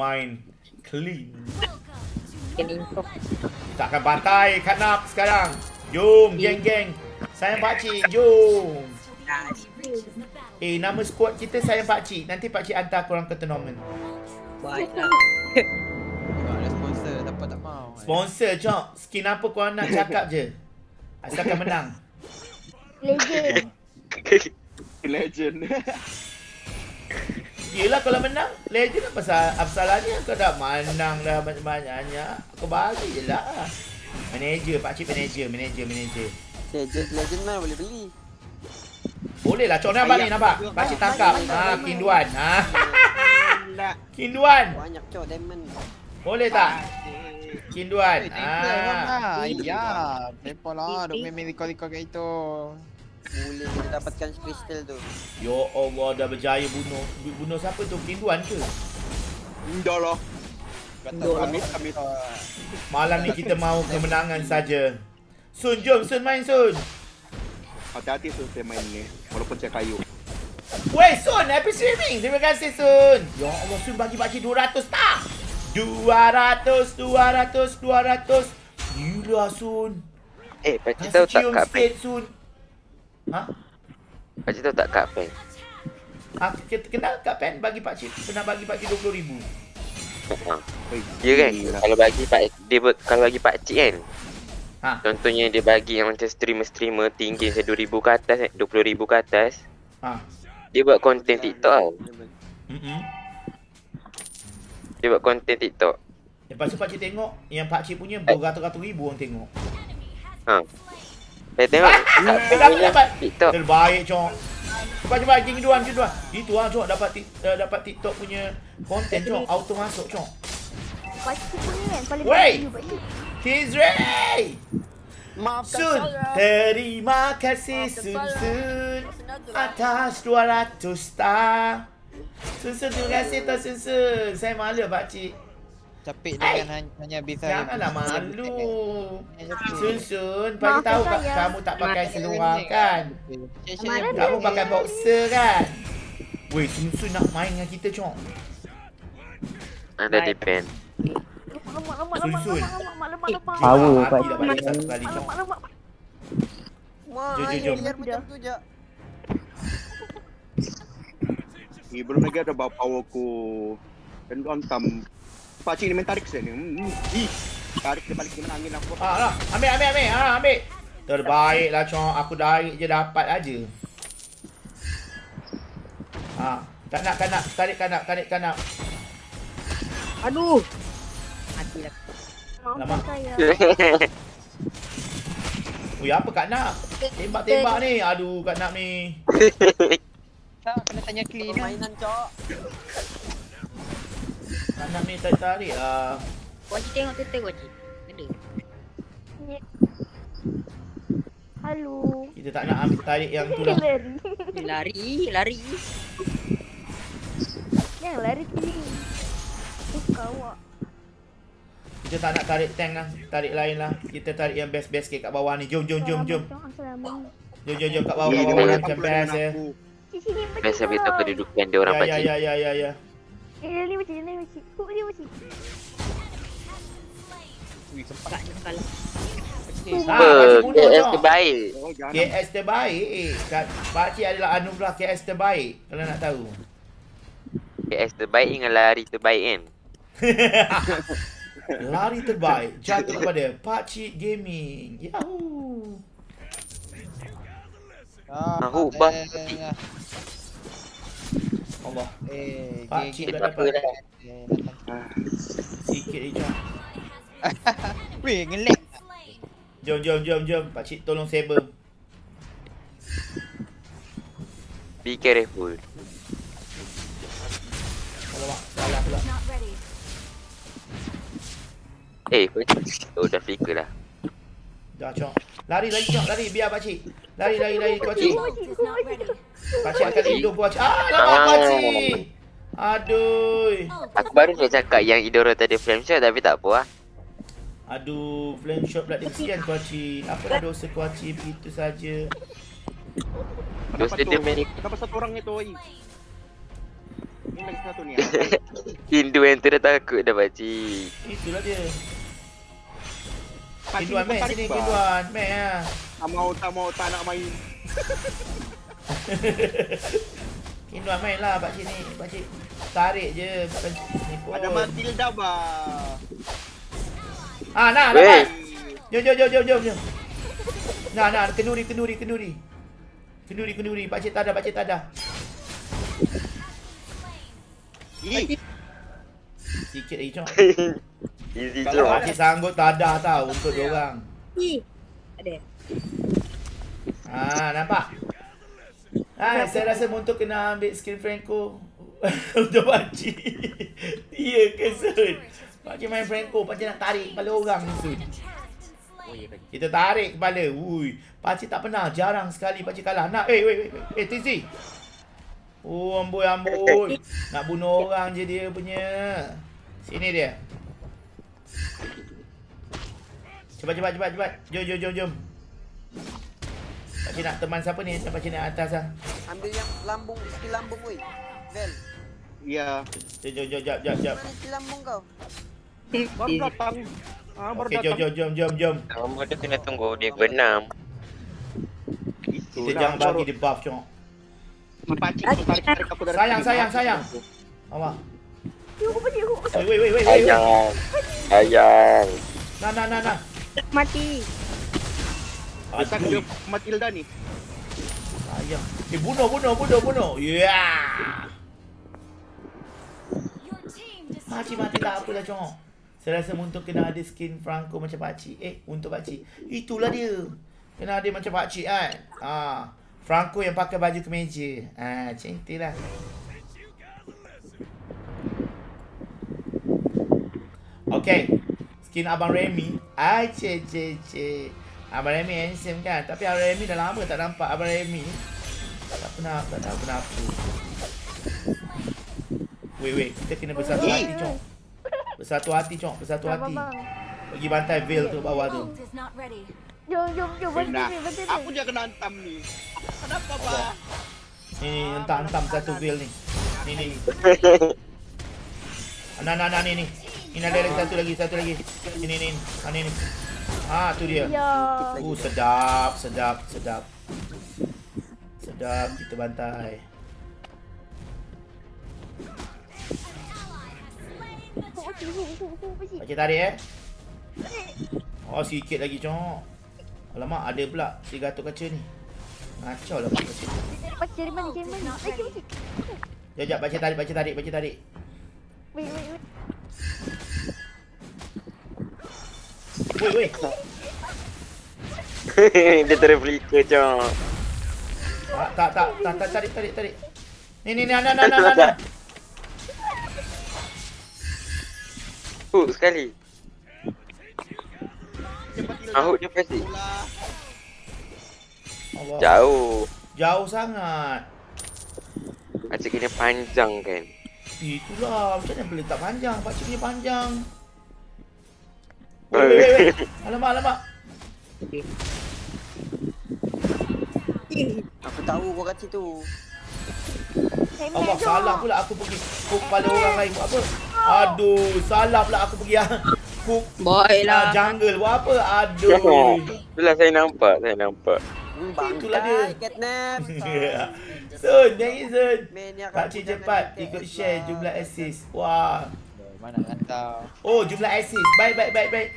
main clean. Improve. Takkan pantai kanap sekarang. Jom geng-geng. Sayang pakcik, jom. Eh, nama squad kita sayang pakcik. Nanti pakcik hantar korang ke tournament. Baiklah. Sponsor dapat tak mau. Sponsor, Cok. Skin apa korang nak cakap je. Asalkan menang. Legend. Legend. Yelah kalau menang, legend apa, sal- apa salahnya? Kau dah menang dah banyak-banyaknya. Kau bagi je lah. Manager, pakcik manager, manager, manager. Legend, legend mana boleh beli? Boleh lah, Cok nampak ni, nampak? Pakcik tangkap. Ha, kinduan. Ha. Kinduan. Banyak cok diamond. Boleh tak? Kinduan. Temple kan Ha. lah. Ya, temple lah. Duk main recall-recall kat itu. Boleh kita dapatkan kristal tu. Ya Allah, dah berjaya bunuh. Bunuh siapa tu? Kinduan ke? Dah lah. Kata Amit, amit. Malam ni kita mahu kemenangan saja. Sun, jom Sun main Sun. Hati-hati tu saya main ni. Walaupun saya kayu. Weh Sun, happy streaming. Terima kasih Sun. Ya Allah, Sun bagi pakcik 200 tak? 200, 200, 200. Gila Sun. Eh, Kasih tak sikit Sun. Ha? Pakcik tahu tak Kak Pen? Ha, kita kenal Kak Pen bagi pakcik. Pernah bagi pakcik 20 ribu. Ha. Oi, Ya kan? gila. Kalau bagi pak dia kalau bagi pakcik kan. Ha. Contohnya dia bagi yang macam streamer-streamer tinggi macam 2000 ke atas, eh, 20000 ke atas. Ha. Dia buat konten TikTok tau. Mm-mm. Dia buat konten TikTok. Lepas tu pakcik tengok yang pakcik punya beratus-ratus ribu orang tengok. Ha. Saya tengok Kak Pen Dapat dapat. TikTok. Terbaik cok. Cepat cepat geng duan geng duan. Itu ah cok dapat tik- uh, dapat TikTok punya konten cok auto masuk cok. Pakcik. Tizray. Maafkan Sun, saya. terima kasih Maafkan Sun. Sun atas 200 star. Sun Sun terima kasih Tuan Sun Sun. Saya malu pakcik. Capik Hey! dengan hanya, hanya bisa. Janganlah malu. Sun Sun Sun, bagi tahu saya. kamu tak pakai seluar kan? Kamu pakai boxer kan? Weh, Sun Sun nak main dengan kita cok. Ada depend. Lemak lemak lemak lemak lemak lemak lemak. Power. Lemak lemak. Wah, Jom, jom, jom. biar macam tu je. Eh, belum lagi ada bawa power ku. Dan hantam. Pakcik ni main tarik saya ni. Hmm, hmm. Ih, tarik dia balik gimana angin aku. Ah, lah. Ambil, ambil, ambil. Ah, ambil. Terbaik lah cok. Aku tarik je dapat aja. Ah, kanak, kanak. Tarik kanak, tarik kanak. Aduh. Matilah. Lama. Ui, apa Kak Nak? Tembak-tembak ni. Aduh, Kak Nak ni. Tak, kena tanya clean lah. Permainan cok. Kak Nak ni tarik-tarik lah. Wajib tengok Twitter wajib. Ada. Halo. Kita tak nak ambil tarik yang tu lah. Lari. Dia lari, lari. Jangan lari sini. Eh, kawak. Kita tak nak tarik tank lah. Tarik lain lah. Kita tarik yang best-best sikit kat bawah ni. Jom, jom, jom, jom. Jom, jom, jom kat bawah, Eh, bawah. main Macam best ya. sini macam Biasa beritahu kedudukan dia orang Ya, ya, pakcik. ya, ya, ya, ya. Eh, ni macam ni macam. Kok dia macam. Ui, sempat. Je kalah. Ah, KS terbaik. Oh. KS terbaik. Kat Pakcik adalah anugerah KS terbaik. Kalau nak tahu. KS terbaik dengan lari terbaik kan. Lari terbaik jatuh kepada Pakcik Gaming. Yahoo. Ah, Aku tak bah. Allah. Eh, Pakcik gigi dah dapat dah. Eh, sikit je. Jom. Weh, ngelag. Jom, jom, jom, jom. Pakcik tolong saber. Be careful. Alamak, salah pula. Eh, pakcik. Oh, dah flicker lah. Dah, cok. Lari, lari, cok. Lari, biar pakcik. Lari, lari, lari, pakcik. Pakcik akan hidup pakcik. Ah, lama Ah. pakcik. Aduh. Aku baru nak cakap yang Idora tadi frame shot tapi tak apa lah. Aduh, flame shot pula dia kesian kuaci. Apa dosa kuaci begitu saja. Dosa dia tu? main Kenapa satu orang itu? oi? Ini lagi satu ni. Hindu yang tu dah takut dah pakcik. Itulah dia. Pakcik Kinduan, ni Mac. Sini. Kinduan. Mac lah. Tak mau, tak mau, tak nak main. Kinduan main lah pakcik ni. Pakcik tarik je. Bukan ni pun. Ada Matilda bah. Ah, nah, dapat. Jom, jom, jom, jom, jom, jom. Nah, nah, kenduri, kenduri, kenduri. Kenduri, kenduri. Pakcik tak ada, pakcik tak ada. Ih, Sikit lagi, Cok. Easy Kalau je. Pakcik sanggup tak ada tau untuk diorang. Ih. Ada. Ah, nampak? Ah, saya rasa Montok kena ambil skill Franco untuk pakcik. Dia kesut. Pakcik main Franco, pakcik nak tarik kepala orang ni Sun. Kita tarik kepala. Ui, pakcik tak pernah, jarang sekali pakcik kalah. Nak, eh, wait, wait, wait. Eh, Tizi. Oh, amboi, amboi. Nak bunuh orang je dia punya. Sini dia. Cepat, cepat, cepat, cepat. Jom, jom, jom, jom. Pakcik nak teman siapa ni? Pakcik nak atas lah. Ambil yang lambung, skill lambung woi. Vel, ya. Jom, jom, jom, jap, jap, jap. mana skill lambung kau? Baru datang. Ah, baru jom, datang. jom, jom, jom, jom. Nama dia kena tunggu dia berenam. Itu Kita jangan bagi dia buff, cok. Pakcik tu tarik tarik aku dari Sayang, sayang, sayang. Awak. Yuk. Wait, wait, wait, wait, wait. Sayang. Sayang. Nah, nah, nah, nah. Mati. Asal dia Matilda ni. Sayang. Eh, bunuh, bunuh, bunuh, bunuh. Ya. Yeah. Mati, mati tak apalah, cok. Saya rasa untuk kena ada skin Franco macam pakcik. Eh, untuk pakcik. Itulah dia. Kena ada macam pakcik kan. Ah, Franco yang pakai baju kemeja. Ah, macam itulah. Okay. Skin Abang Remy. Ai, ce, ce, ce. Abang Remy handsome kan. Tapi Abang Remy dah lama tak nampak Abang Remy. Tak pernah, tak tahu kenapa. Wait, wait. Kita kena bersatu hati, Cok. Bersatu hati, Cok. Bersatu Bang, hati. Pergi bantai veil tu bawah tu. Jom, jom, jom. Nah, bantu dia. aku je kena hantam ni. Kenapa bah? Ni, ni, hentam-hentam satu veil ni. Ni, ni. Nah, nah, nah, ni, ni. Ni ada lagi satu lagi, satu lagi. Ini, ni. Ah, ni, ni. Ah, tu dia. Ya. Uh, sedap, sedap, sedap. Sedap kita bantai. Pakcik tarik eh. Oh, sikit lagi, cok. Alamak, ada pula si gatuk kaca ni. Ngacau lah kaca. Pakcik, dari mana, dari mana? Sekejap, pakcik tarik, pakcik tarik, pakcik tarik. Wait, wait, wait. Dia terflicker cok. Ah, tak, tak, tak, tak, tarik, tarik, tarik. Ni, ni, ni, nah, nah, nah, nah. Hook sekali. Ah, hook dia pasti. Jauh. Jauh sangat. Macam kena panjang kan. Itulah, macam mana boleh tak panjang? Pakcik punya panjang. Wait, wait, wait, wait. Alamak, alamak. Aku tahu kau kat situ. Allah, salah pula aku pergi cook kepala orang lain buat apa? Aduh, salah pula aku pergi cook Baiklah. uh, jungle buat apa? Aduh. Itulah saya nampak, saya nampak. Itulah dia. Sun, jangan Sun. Mainnya Pakcik cepat ikut share jumlah assist. Wah. Mana hantar? Oh, jumlah assist. Baik, baik, baik, baik.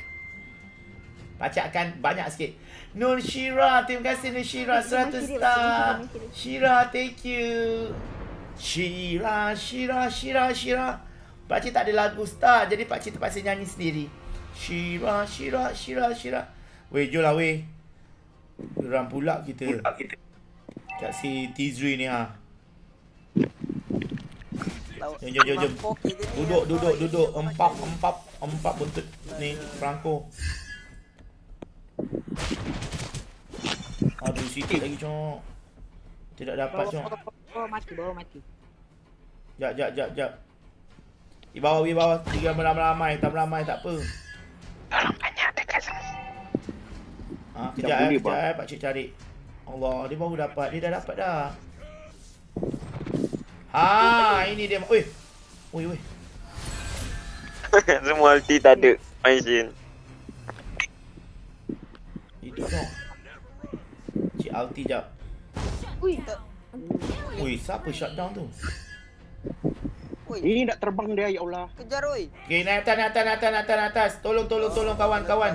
Pakcik akan banyak sikit. Nur Shira, terima kasih Nur Shira 100 star. Shira, thank you. Shira, Shira, Shira, Shira. Pakcik tak ada lagu star, jadi pakcik terpaksa nyanyi sendiri. Shira, Shira, Shira, Shira. Weh, jom lah weh. Geram pula kita. Kat si Tizri ni ha. Jom, jom, jom, jom. Duduk, duduk, duduk. Empap, empap, empap buntut ni Franco. Aduh, sikit lagi, cok. Tidak dapat, cok. Bawah mati, bawah mati. Jap, jap, jap, jap. Di bawah, di bawah. Tiga ramai-ramai. Tak ramai, tak apa. Orang banyak dekat sana. Ha, Tak kejap, eh, kejap, eh. Pakcik cari. Allah, dia baru dapat. Dia dah dapat dah. Ah, ini dia. Oi. Oi, oi. Semua ulti tak ada. Main Shin. Itu tau. Cik ulti jap. Ui. Ui, siapa shutdown tu? Oi, Ini nak terbang dia ya Allah. kejar oi. Okay, naik atas, naik atas, naik atas, naik atas, naik atas. Tolong, tolong, tolong kawan, kawan.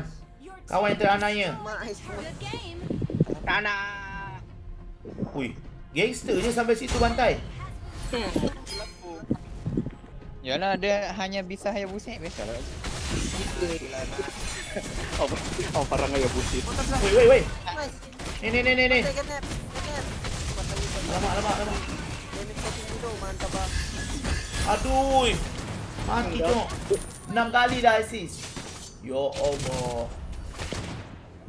Kawan yang teranaya. Semua. Tak nak. Ui, gangsternya sampai situ bantai. Yalah dia hanya bisa hanya busik biasalah. Oh, oh parang ayah busit. Woi, woi, woi. Nice. Ni, ni, ni, ni, ni. Alamak, alamak, alamak. Mantap ah. Aduh. Mati cok. Enam kali dah assist. Ya Allah.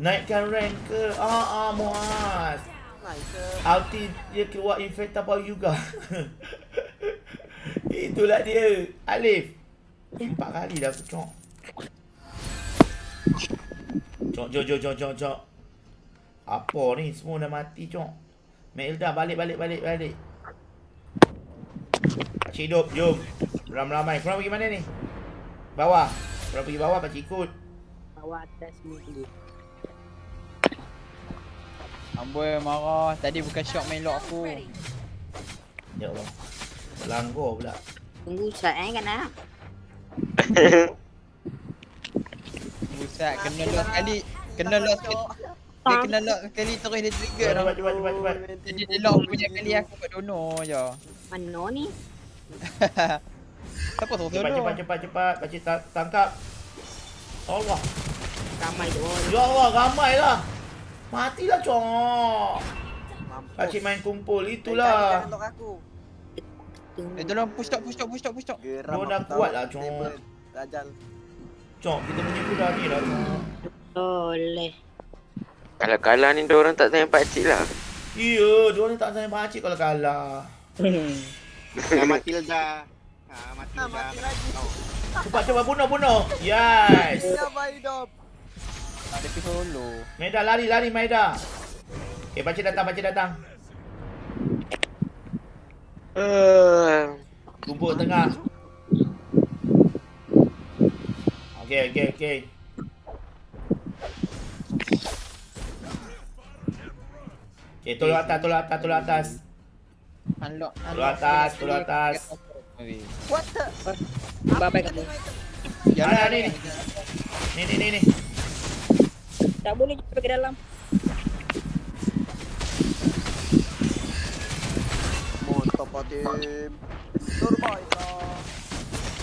Naikkan rank ke? Ah, ah, Muaz. Ulti dia keluar infecta power juga. Itulah dia. Alif. Empat kali dah aku cok. Cok, cok, cok, cok, cok, cok. Apa ni? Semua dah mati cok. Melda balik, balik, balik, balik. Pakcik hidup, jom. Ramai-ramai. Korang pergi mana ni? Bawah. Korang pergi bawah, pakcik ikut. Bawah atas dulu. Amboi marah. Tadi bukan shock main lock aku. Ya Allah. Langgar pula. Tunggu sat eh kan nak. Buset kena lock sekali. Kena lock sekali. Dia kena lock sekali terus dia trigger. Cepat, cepat, cepat, cepat. Jadi dia lock punya kali aku kat dono je. Mana ni? Siapa suruh Cepat, dono? cepat, cepat, cepat. Pakcik ta- tangkap. Allah. Ramai tu. Ya Allah, ramai lah. Matilah cok. Mampus. Pakcik main kumpul, itulah. aku. Eh tolong push stop push stop push stop push stop. Geram Dia dah aku kuat tahu. lah, Cong. Table. Dajal. Cok, kita punya kuda ni lah cok. Boleh. Kalau kalah ni orang tak sayang pakcik lah. Ya, dia orang tak sayang pakcik kalau kalah. Nah, Matilda. Ha, Ah, Matilda. mati lagi. Cepat, cepat bunuh, bunuh. Yes. Ya, baik hidup. Ada pergi solo. Maida lari, lari Maida. Okay, pakcik datang, pakcik datang. Uh, Kumpul tengah. Okay, okay, okay. Okay, tolong atas, tolong atas, tolong atas. Unlock. Turun atas, turun atas. What the? Kat tu. Ada ni, ni. Ni, ni, ni, ni. Tak boleh pergi ke dalam. Mantap Fatim. Terbaiklah.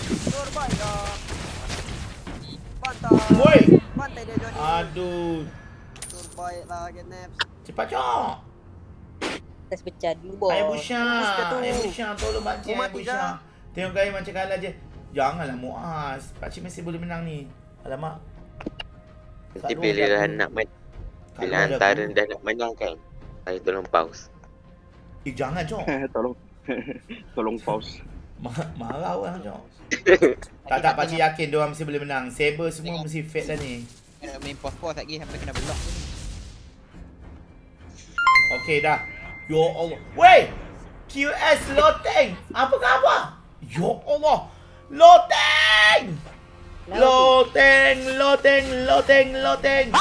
Terbaiklah. Pantai. Woi. Pantai dia Johnny. Aduh. Get Naps. Cepat, cok. Atas pecah dulu bos. Ayah Busha. Ayah Busha. Tolong Mu Ayah Busha. dah. Tengok gaya macam kalah je. Janganlah Muaz. Pakcik mesti boleh menang ni. Alamak. Nanti bila ada dah nak kalau bila antara dah nak menang kan. Saya tolong pause. Eh, jangan, cok. tolong. tolong pause. Ma- marah orang, cok. Tak, tak. Pakcik yakin dia orang mesti boleh menang. Saber semua mesti fit dah ni. Kena main pos-pos lagi sampai kena block. Okey dah. Ya Allah. Weh! QS Loteng. Apa khabar? Ya Allah. Loteng! Loteng, loteng, loteng, loteng.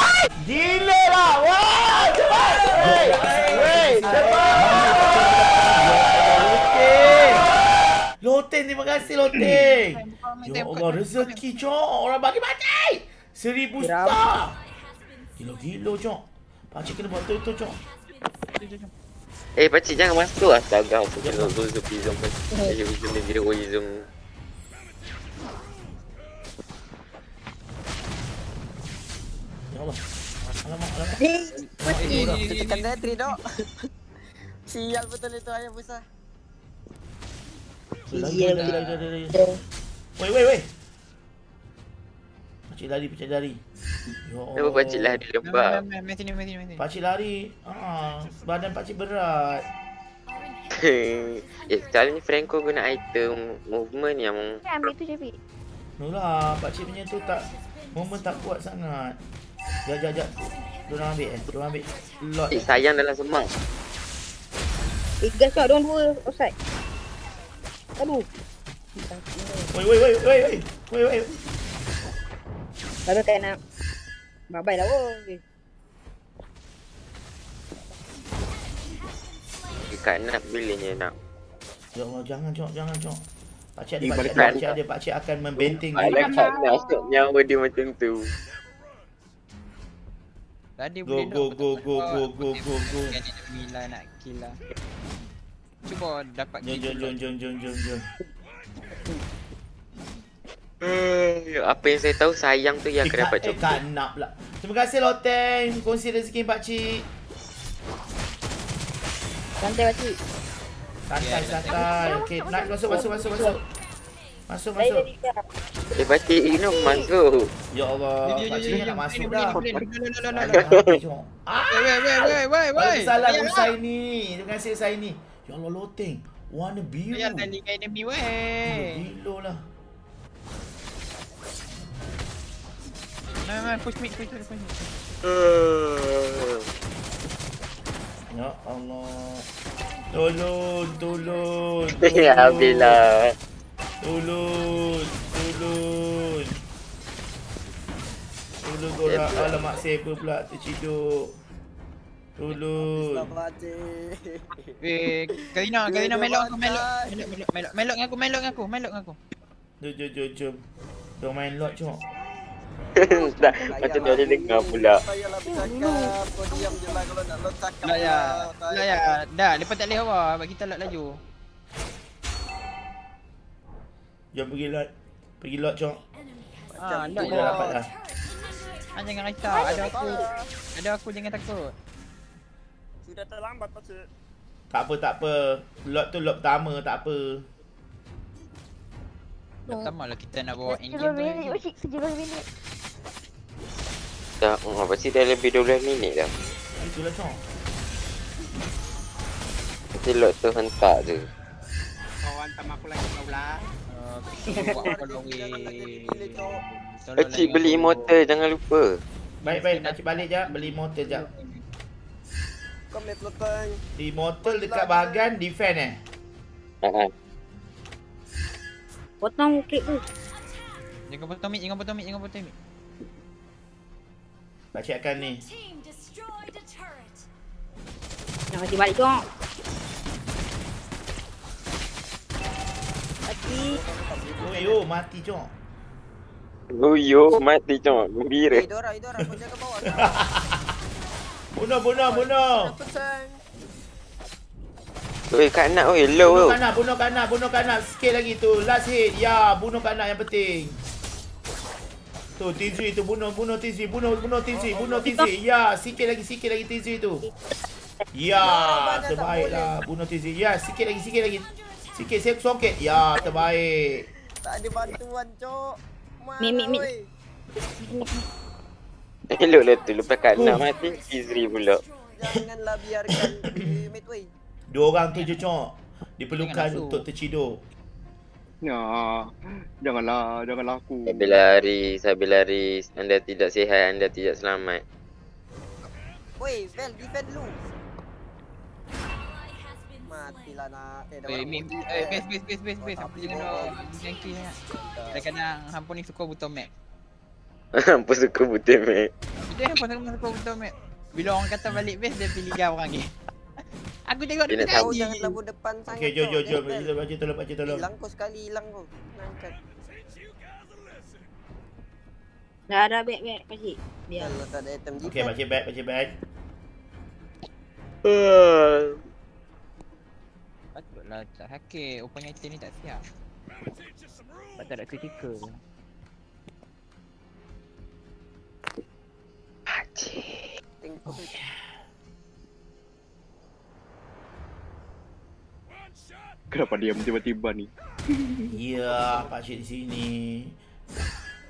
Gila lah. Wah, cepat. Weh, weh, cepat. Loteng. Loteng, terima kasih Loteng. Ya Allah, rezeki cok. Orang bagi mati. Seribu star. Gila-gila cok. Pakcik kena buat betul-betul cok. Eh pakcik jangan masuk Astaga Aku jangan zoom zoom zoom zoom zoom kira oi zoom Alamak, alamak. Eh, Kita tekan Detri dok. Sial betul itu ayah besar. Lari, Iya, lari, iya. lari, lari, lari. Weh, weh, weh. Pakcik lari, pakcik lari. Ya Kenapa pakcik lari lembab Main sini main sini main sini. Pakcik lari. Ah, badan pakcik berat. Eh selalunya Franco guna item Movement yang ambil tu Jabi. Nolah, pakcik punya tu tak momen tak kuat sangat. Jap, jap, jap. Diorang ambil eh. Diorang ambil lot. Eh sayang dalam semak eh gas kau, diorang dua offside. Aduh. Woi woi woi woi woi. Woi woi. Babai kaya nak. Babai lah woi. Dekat nak bilihnya nak. Ya Allah jangan jangan cok. Pak cik ada Eh, pak cik balik ada pak balik. cik ada pak cik akan membenteng Alah kat nak nyawa dia macam tu. Tadi Go, boleh go, nak go, go, go, go, go, go. Kan dia Mila nak kill lah. Cuba dapat Jom kill jom jom jom jom jom jom. Hmm, apa yang saya tahu sayang tu yang akan dapat Eh, coklat. tak nak pula. Terima kasih Loteng. Kongsi rezeki pak cik. Santai pakcik. Santai Ya, santai. Okey, nak masuk masuk masuk masuk. Masuk Saya masuk. Eh, pakcik Ino masuk. Ya Allah, Yo, yo, yo, pak yo, cik yo, nak masuk dah. Ah, Wei, wei, wei, wei, wei, wei. Waalaikumsalam Ayah, Usaini. Terima kasih Usaini. Ya Allah Loteng. Warna biru. Ayah dah liga enemy wei. Bilo lah. Nah, nah, push mid, push mid, push mid. Hmm. Ya Allah. Tolong, tolong. Ya, habislah. Tolong, tolong. Tolong korang. Alamak, saber pula terciduk. Tolong. Eh, Karina, Karina melok aku, melok. Melok, melok, melok. Melok dengan aku, melok dengan aku, melok dengan aku. Jom, jom, jom, jom. Diorang main lot, cok. tak, macam dia ada dengar pula. Payahlah bercakap. Kau diam je lah kalau nak lo cakap. Lah ya, lah ya. Dah, lepas tak boleh awak, bagi kita lot laju. Jom pergi lot. Pergi lot, Cok. Ah, lot dah dapat dah. Ah, jangan risau. Ada aku. Ada aku jangan takut. Sudah terlambat, Pak Cik. Tak apa, tak apa. Lot tu lot pertama, tak apa. Lot Pertama lah kita nak bawa engine tu. Sejumlah minit, Pak Cik. minit. Tak, oh, Pak Cik dah lebih 12 minit dah. Itulah, Cok. Nanti lot tu hentak tu. Kau hantam aku lagi kau lah. Pakcik beli immortal jangan lupa. Baik, baik. Nak balik jap. Beli motor jap. Kau boleh pelotong. Di motor dekat bahagian defend eh. Ha Potong klik tu. Jangan potong mid, jangan potong mid, jangan potong mid. Pakcik akan ni. Nak kasi balik cok. Pakcik. Oh, yo, mati, cok. Guyo mati cuma gembira. Eh, Dora, Dora, kau jaga bawah. Bunuh, bunuh, bunuh. Pesan. Oi kat nak oi low Bunuh tu. kanak, bunuh kanak, bunuh kanak. Sikit lagi tu. Last hit. Ya, bunuh kanak yang penting. Tu, Tizri tu. Bunuh, bunuh Tizri. Bunuh, bunuh Tizri. Bunuh Tizri. Ya, sikit lagi, sikit lagi Tizri tu. Ya, terbaiklah. Bunuh Tizri. Ya, sikit lagi, sikit lagi. Sikit, saya soket. Ya, terbaik. Tak ada bantuan, cok. Mi, mi, mi. Elok lah tu lepas kat nak mati Izri pula. Janganlah biarkan weh. Dua orang tu je, cok. Diperlukan untuk terciduk. Ya, janganlah, janganlah aku. Sambil lari, sambil lari, anda tidak sihat, anda tidak selamat. Woi, Vel, defend dulu. Matilah nak. Eh, dah Eh, mati. eh, base, base, base, base, base. Apa jangan nak ganky sangat. Kadang-kadang hampa ni suka buta map. Apa suka butir mek. Dia hampa sama suka buta map. Bila orang kata balik base, dia pilih gau orang ni. Aku tengok Dia tadi. jangan labur depan sangat. Okey, jom, jom, jom. Kita baca tolong, baca tolong. Hilang kau sekali, hilang kau. Nangkat. Dah ada back back pakcik. Biar. Kalau tak ada item Okey, defend. baca back, baca back. Patutlah tak hakik. Rupanya item ni tak siap. Sebab tak ada critical. Tengok tu. Kenapa diam tiba-tiba ni? Ya, Pak Cik di sini.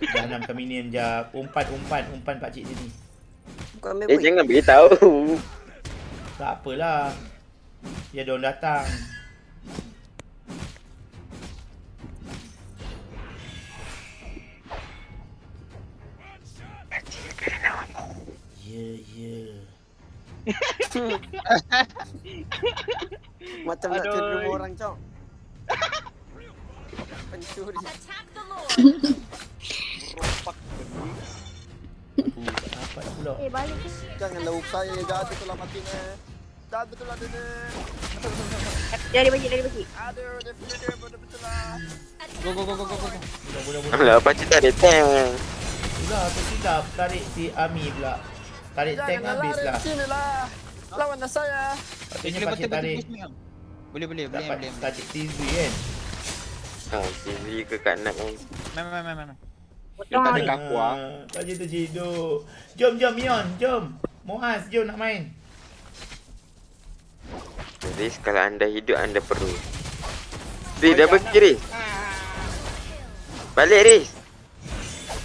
Jahanam kami ni jap. Umpan, umpan, umpan Pak Cik sini. Kau ambil Eh jangan beritahu. Tak apalah. Ya, diorang datang. Macam nak curi rumah orang, cok. pencuri. Benih. Apa pula? Eh balik ke Janganlah up saya jahat betul lah mati ni. Jahat betul lah dia ni. Dari bagi, dari bagi. Aduh, dia dia dia betul betul lah. Go go go go go go. Alah, pakcik tak ada tank. Pula aku silap tarik si Ami pula. Tarik tank habis lari lah. sini lah. Lawanlah saya. Patutnya Boleh pakcik betul tarik. Boleh boleh boleh boleh. tarik TV kan. Ha, TV ke kat nak kan. Main main main main. Potong tak ada kaku ah. Pakcik terciduk. Jom jom Mion, jom. Muaz, jom nak main. Riz, kalau anda hidup, anda perlu. Riz, dah pergi Riz. Balik Riz.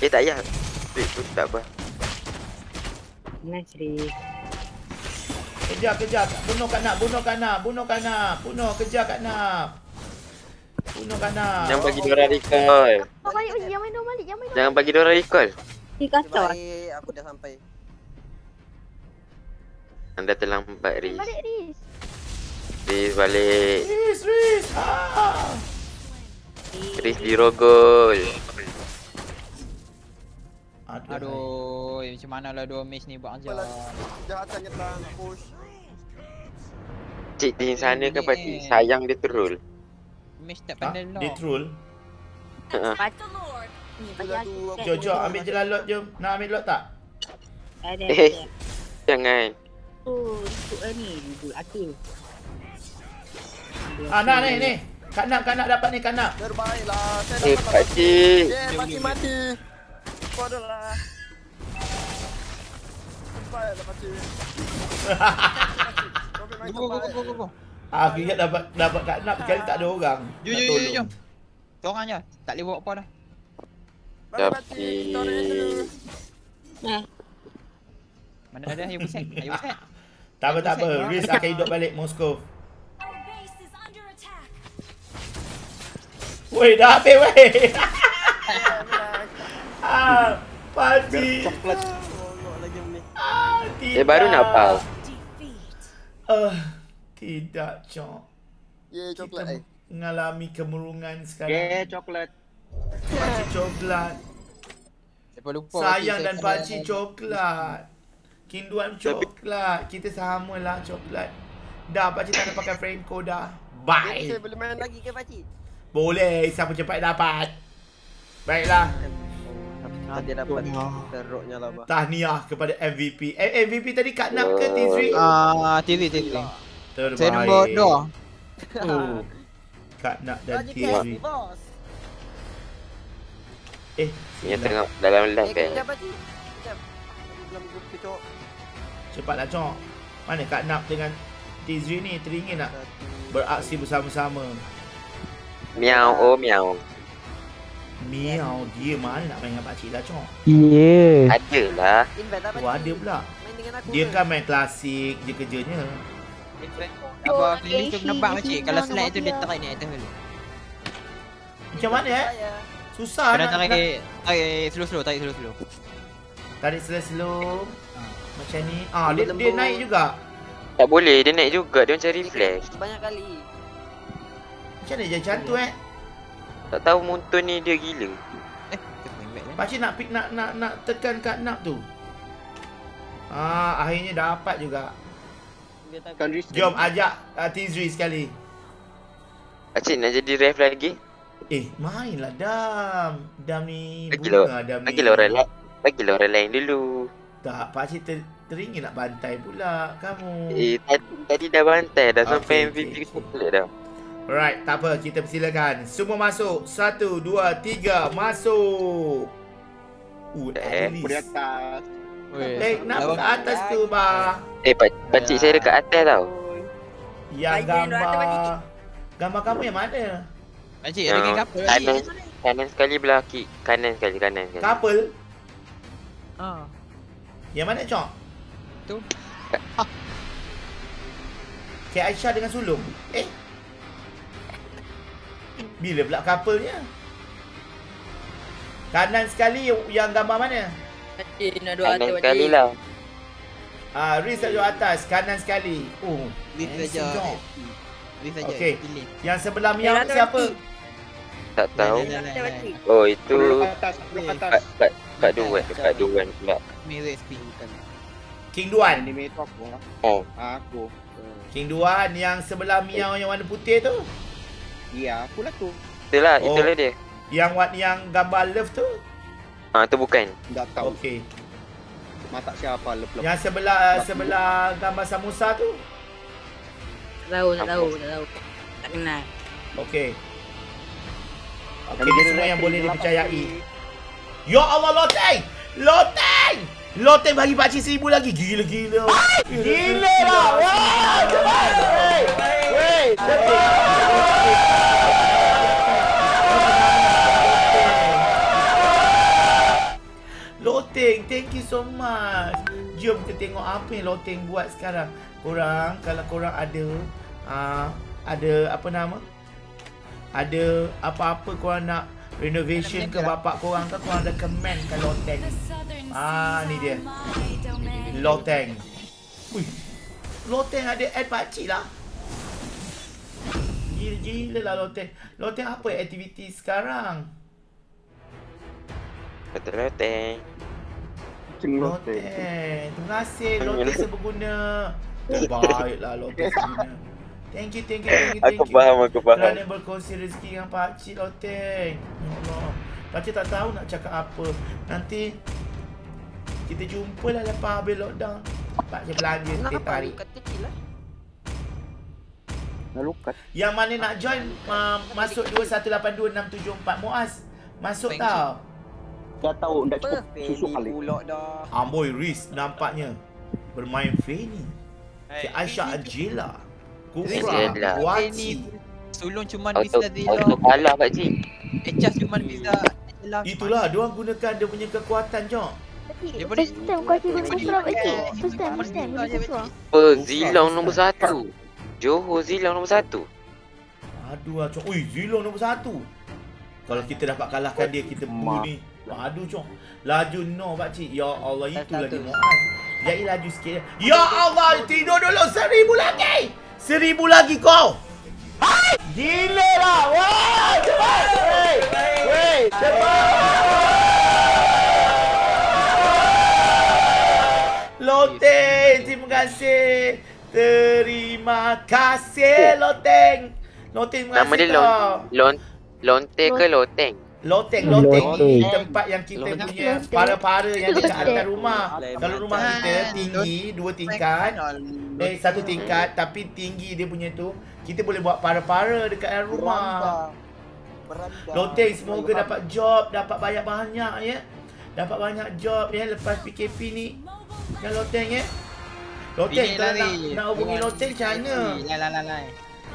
Eh, tak payah. Riz, tu tak apa. Nice, Riz. Kejar, kejar. Bunuh Kak Nak, bunuh Kak Nak, bunuh Kak Nak. Bunuh, kejar Kak Nak. Bunuh Kak Nak. Jangan bagi diorang recall. Kau balik Jangan main dong balik Jangan main Jangan bagi diorang recall. Ni kacau. Aku dah sampai. Anda terlambat Riz. Balik Riz Riz, balik. Riz, Riz. Ah. Riz dirogol. Aduh. Aduh, macam mana lah dua match ni buat ajar. kejahatan kita nak push. Cik di sana kan pakcik. Sayang dia terul. Match tak Ha? pandai Dia lock. troll. Ha. Bagi tu aku aku- Jom, jom. Ambil je lah lot, jom. Nak ambil lot tak? Ada, Eh. ada. Jangan. Tu, tu eh, ni. Tu, Akil. Ah, nak ni, ni. Kak Nak, Kak Nak dapat ni, Kak Nak. Terbaiklah. Saya Eh, dapat pakcik. Yeah, mati-mati. Bodoh lah. Baiklah pakcik. Kau memang Go go go go go go. Aku ingat dapat dapat Kak Nak sekali tak ada orang. Jom jom jom tolong. jom. Seorang je. Tak boleh buat apa dah. Eh, Mana ada ayo buset. Ayo buset. Tak apa, tak apa. Riz akan hidup balik Moskow. Weh, dah habis weh. ah, Pakcik. ni. Ah, tidak. Eh, baru nak pau. Ah, tidak, Cok. Yeah, coklat Kita eh. mengalami kemurungan Yeah, sekarang. coklat. Pakcik coklat. Lepas lupa. Sayang dan pakcik coklat. Kinduan coklat. Kita samalah coklat. Dah, pakcik tak nak pakai Franco dah. Bye. Saya boleh main lagi ke pakcik? Boleh, siapa cepat dapat. Baiklah, Ah, dia dapat teruknya lah bah. tahniah kepada MVP. Eh, MVP tadi Kak Nak ke Tizri? Ah, TV TV. Terbaik. Saya nombor dua. Oh. Kak Nak dan Tizri. Eh, Yang silap. tengah dalam live Eh, kan. kejap pakcik. Kejap. Aku belum grup kecok. Cepatlah, Cok. Mana Kak Nak dengan Tizri ni teringin nak beraksi bersama-sama. Miau, oh miau. Miau, dia mana nak main dengan pakcik dah, Cok? Ada lah. Lah Oh, ada pula. Main dengan aku. Dia kan main klasik je kerjanya. Apa keliling tu menebak macam kalau slide tu dia tarik ni atas dulu. Macam mana eh? Susah Kena nak, tarik tarik slow slow tarik slow slow. tarik slow-slow. Ha. Macam ni. Ah, dia, dia naik juga. Tak boleh, dia naik juga. Dia macam Dia reflex. Banyak kali. Macam mana jadi cantu eh? Tak tahu Muntun ni dia gila. Eh, lah. Pakcik nak pick nak nak nak tekan kat nap tu. Ah, akhirnya dapat juga. Jom ajak uh, Tizri sekali. Pakcik nak jadi ref lagi? Eh, mainlah Dam. Dam ni Bagilah, bunga Dam ni. bagilah orang lain. Bagilah orang lain dulu. Tak, pakcik ter, teringin nak bantai pula kamu. Eh, tadi, tadi dah bantai dah Okay, sampai okay, MVP okay. okay. dah. Alright, tak apa. Kita persilakan. Semua masuk. Satu, dua, tiga. Masuk. Uh, Eh, di atas. Weh, Eh, kenapa lawan- kat atas tu, bah? Eh, pak, pakcik saya dekat atas tau. Yang atas gambar... Gambar kamu yang mana? Pakcik ada geng couple lagi. kanan, kanan sekali belah kiri. Kanan sekali, kanan sekali. Couple? Ah, Yang mana, Cok? tu. Cik Aisyah dengan sulung. Eh? Bila pula couple-nya? Kanan sekali yang gambar mana? Pakcik nak dua Kanan atas sekali lah. Ah, Riz duduk atas, kanan sekali. Oh, saja. Cok. Lift saja. Okey. Pilih. Yang sebelah Eh, Miao rata tu siapa? Tak tahu. Oh itu atas, atas. kat kat Duan, kat Duan pula. Mirror SP bukan. King Duan. Anime tu aku lah. Oh, Aku. King Duan yang sebelah Miao yang warna putih tu. Ya, aku lah tu. itulah Oh. itulah dia. Yang wat yang gambar love tu. Ah tu bukan. Tak tahu. Okey. Mata siapa lep-lep. Yang sebelah sebelah gambar samosa tu. Tak tahu, tak tahu, tak tahu. Tak kenal. Okey. Okey, dia semua yang boleh dipercayai. Ya Allah Loteng! Loteng! Loteng bagi pakcik seribu lagi. Gila-gila. Gila lah. Wah, cepat. Loteng, thank you so much. Jom kita tengok apa yang Loteng buat sekarang. Korang, kalau korang ada uh, ada apa nama? Ada apa-apa korang nak renovation ke bapak korang ke korang recommend ke Loteng. Ah, ni dia. Loteng. Ui. Loteng ada add pakcik lah. Gila-gila lah Loteng. Loteng apa aktiviti sekarang? Loteng. Kucing Loteng. loteng. Terima kasih Loteng seberguna. Terbaiklah Loteng seberguna. Thank you, thank you, thank you, thank Aku you. faham, aku faham. Kerana berkongsi rezeki dengan pakcik Loteng. Ya Allah. Pakcik tak tahu nak cakap apa. Nanti kita jumpa lah lepas habis lockdown. Pakcik belanja teh apa tarik. lukat kecil lah. Nak lukat. Yang mana nak join uh, masuk 2182674 Muaz. Masuk Thank you. tau. Dah tahu dah cukup susu kali. Amboy Riz nampaknya bermain Fanny. Si Aisyah Angela. Kufra. Waci. Sulung cuma bisa Zilong. auto kalah pak cik. Echas cuma bisa Zilong. Itulah, diorang gunakan dia punya kekuatan, Jok. Dia boleh- first time kau kira dia. First time, first time. Guna kusra. Apa Zilong nombor satu. Johor Zilong nombor satu. Aduh, ah, Cok. Ui, Zilong nombor satu. Kalau kita dapat kalahkan dia, kita Ma. ni. Aduh, Cok. Laju no, pakcik. Ya Allah, itu lagi Muaz. Jadi laju sikit. Ya Allah, tidur dulu. Seribu lagi. Seribu lagi kau. Hai! Gila lah. Wah, cepat. Wey, wey, cepat. Loteng, terima kasih. Terima kasih, Loteng. Loteng, terima Nama dia kasih Lon tau. Lon Lonte ke Loteng? Loteng, loteng ni Loteng. tempat yang kita Loteng. punya para-para yang dekat atas rumah. Kalau rumah kita tinggi, dua tingkat. Eh, satu tingkat tapi tinggi dia punya tu. Kita boleh buat para-para dekat dalam rumah. Loteng semoga dapat job, dapat bayar banyak ya. Dapat banyak job ya lepas PKP ni. Kan Loteng ya. Loteng Bini kalau nak, nak hubungi Loteng macam mana? Lai lai lai lai.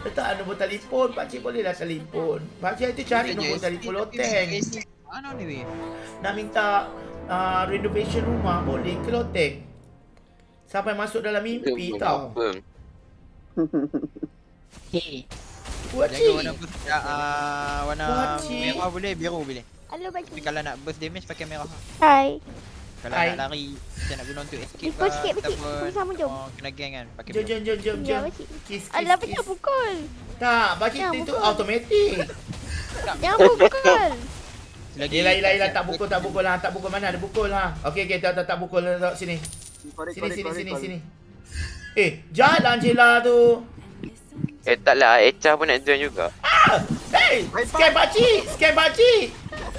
Letak nombor telefon, pakcik boleh lah telefon. Pakcik itu cari nombor telefon Loteng. Mana ni weh? nak minta uh, renovation rumah boleh ke loteng. Sampai masuk dalam mimpi tau. Buat Jaga warna uh, warna merah boleh, biru boleh. Halo Tapi pakcik. kalau nak burst damage pakai merah. Hai. Kalau Hai. nak lari, macam nak guna untuk escape Ikut sikit, pakcik. Sama-sama, jom. Oh, kena gang kan, pakai Jom jom jom jom Ya jom. Kiss kiss. Alah kiss. pakcik pukul. Tak, bagi Jangan itu pukul. automatik. Jangan pukul. Lagi Yelah yelah yelah tak pukul tak pukul lah, tak pukul mana ada pukul lah. Okey okey tak tak tak pukul lah tak sini. Sini sini sini sini. Eh, jalan Angela tu. Eh taklah, Echa pun nak join juga. Ah! Hey, scam pakcik, scam pakcik.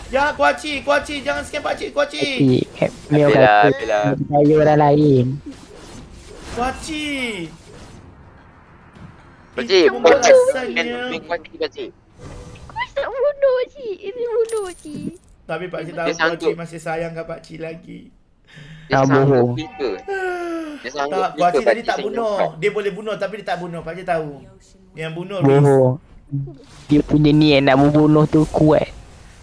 Ya, kuaci, kuaci, jangan scam pakcik, kuaci. Pakcik, Mio Bila, kata bila. saya orang lain. Kuaci. Pakcik, pakcik. Main kuati pakcik. Kau tak bunuh pakcik. Ini bunuh pakcik. Tapi Pak Cik tahu Dia Pak Cik sanggup. masih sayang kat Pak Cik lagi. Dia sanggup bohong. flicker. Dia sanggup Tak, Pak Cik tadi tak pakcik bunuh. Dia boleh bunuh tapi dia tak bunuh. Pak Cik tahu. Yang bunuh Riz. Dia punya niat nak membunuh tu kuat.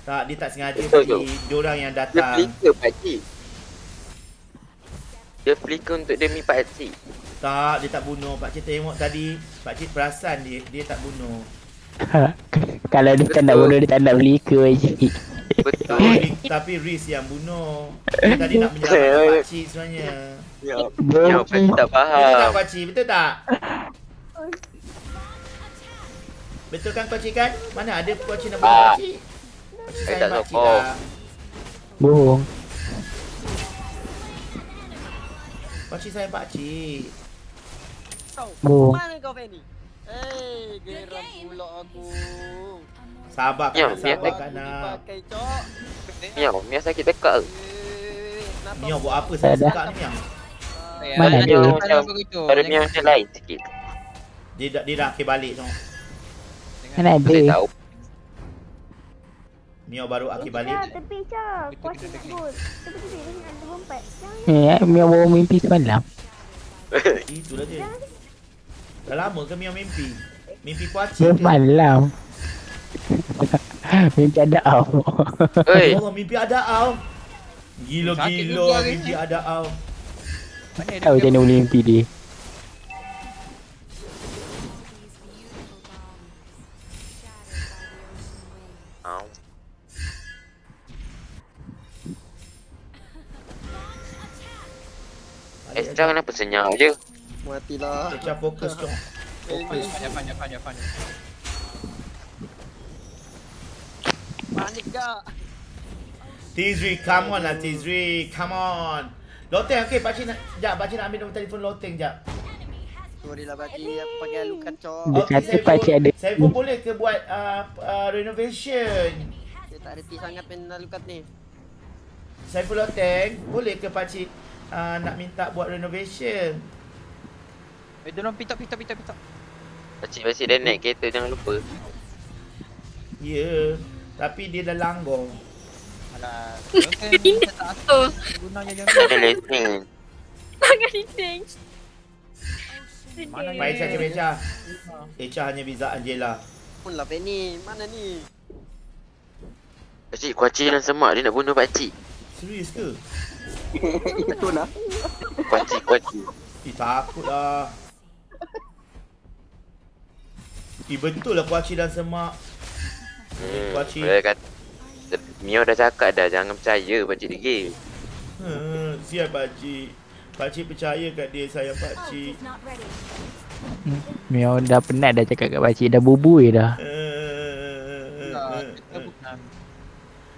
Tak, dia tak sengaja Betul, tadi. Dia orang yang Dia datang. flicker pakcik. Dia flicker untuk demi pakcik. Tak, dia tak bunuh. Pak Cik tengok tadi. Pak Cik perasan dia. Dia tak bunuh. Kalau dia tak nak Betul. bunuh, dia tak nak beli ke pakcik. Betul. Tapi, tapi Riz yang bunuh. Dia tadi nak menyelamatkan Pak Cik sebenarnya. Ya, ya pakcik tak Betul tak faham. Pak Cik? Betul tak? Betul kan pakcik kan? Mana ada pakcik nak bunuh Ah. pakcik? Saya tak sokong. lah. Bohong. Pakcik sayang pakcik. Bohong. Mana kau Fanny? Eh, geram pula aku. Sabar kan, sabar kan cok. Miau, Miau sakit dekat. Eh, Miau aku- buat apa saya suka ni Miau? Ya, Mana jangan- ada? jangan Macam- begitu. Pada Jangan- Miau macam lain sikit. Dia dah dia dah akhir balik jangan- Mana ada? Saya tahu. Miau baru akhir Eh, balik. Cak, tepi Kuat nak betul. gol. Tepi tepi dah nak ada empat. Jangan. Eh, Mia bawa mimpi semalam. Itulah dia. Dah lama ke Miau mimpi? Mimpi kuacing ke? Semalam. mimpi ada au. Oi, Oh, mimpi ada au. Gila-gila juga, mimpi ada au. Mana dia Tahu macam mana boleh mimpi dia. Eh, sekarang kenapa senyap je? Matilah. Macam fokus tu. Fokus. Jangan, jangan, jangan. Panik kak. Tizri, come on lah Tizri. Come on. Loteng, okey. Pakcik nak... Sekejap, pakcik nak ambil nombor telefon Loteng sekejap. Sorry lah Pakcik, aku pakai alukan cok. Dia kata pakcik ada. Saya pun boleh ke buat uh, uh, renovation? Saya tak reti sangat main alukan ni. Saya pun Loteng. Boleh ke pakcik uh, nak minta buat renovation? Eh, tolong pitok, pitok, pitok, pitok. Pakcik-pakcik dah naik kereta jangan lupa. Ya. Yeah. Tapi dia dah langgar. Alah, Johnson tak asal guna je. Ada lesen. Tangan liting. Mana Baik, Echa, cik Echa. Echa hanya biza Angela. Pun lah Fanny, mana ni? Pakcik, kuacik dan semak dia nak bunuh pakcik. Serius ke? Betul lah. Kuacik, kuacik. Eh, takut lah. Eh, betul lah kuaci dan semak. Hmm. Dia kata, Mio dah cakap dah, jangan percaya pakcik degil. Hmm, siap pakcik. Pakcik percaya kat dia sayang pakcik. Mia dah penat dah cakap kat pakcik. Dah bubui dah. Eh. bukan.